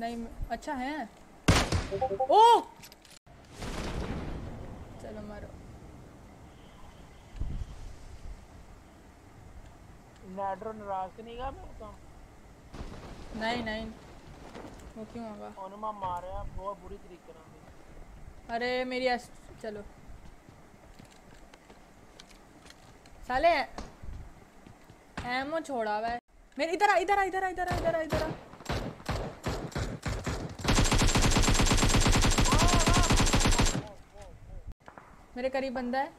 नहीं अच्छा है। ओ! चलो मारो। नैड्रोन तो नहीं का मेरे को नहीं नहीं। वो क्यों होगा? ओनुमा मार रहा है बहुत बुरी तरीके से अरे मेरी एस... चलो। साले एमो छोड़ा हुआ है। मेरे इधर आ इधर आ इधर आ इधर आ इधर आ इधर आ। मेरे करीब बंदा है।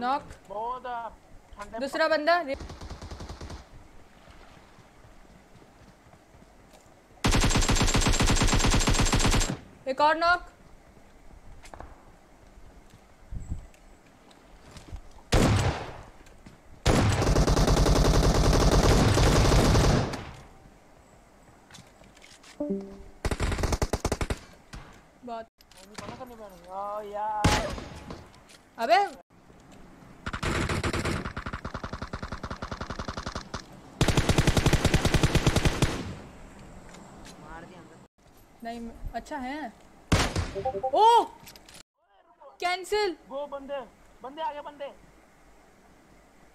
नॉक दूसरा बंदा। एक और नॉक Thank you. अबे नहीं अच्छा है। ओ कैंसिल वो बंदे बंदे आ गए बंदे।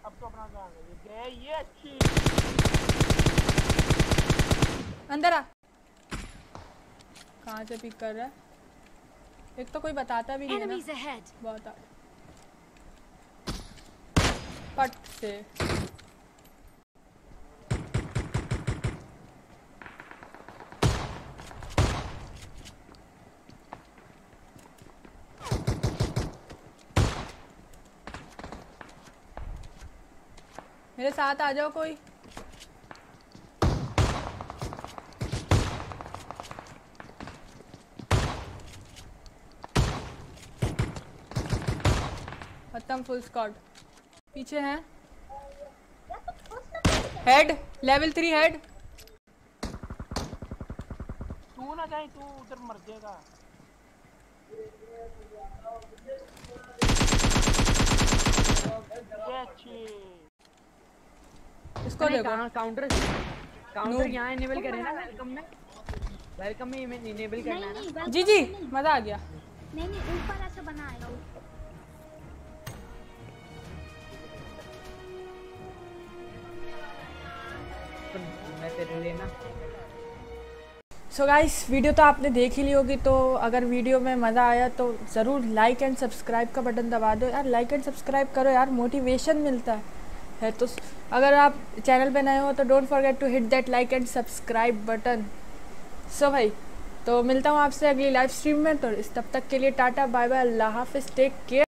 अब तो अपना ये गए ये अच्छी। अंदर आ। कहाँ से पिक कर रहा है? एक तो कोई बताता भी नहीं है ना। बहुत पट से। मेरे साथ आ जाओ कोई। खत्म फुल स्कॉट पीछे हैं। हेड लेवल थ्री हेड तू ना जाए तू उधर मर जाएगा। इसको देखो। कहाँ काउंटर काउंटर यहाँ इनेबल करें ना वेलकम में। वेलकम में इनेबल करना है जी जी मज़ा आ गया। नहीं नहीं ऊपर ऐसे बनाएगा मैं तेरे लिए ना। सो गाइस वीडियो तो आपने देख ही ली होगी तो अगर वीडियो में मज़ा आया तो ज़रूर लाइक एंड सब्सक्राइब का बटन दबा दो। यार लाइक एंड सब्सक्राइब करो यार मोटिवेशन मिलता है। है तो अगर आप चैनल पे नए हो तो don't forget to hit that like and subscribe button so भाई तो मिलता हूँ आपसे अगली लाइव स्ट्रीम में तो इस तब तक के लिए टाटा बाय बाय अल्लाह हाफिज़ टेक केयर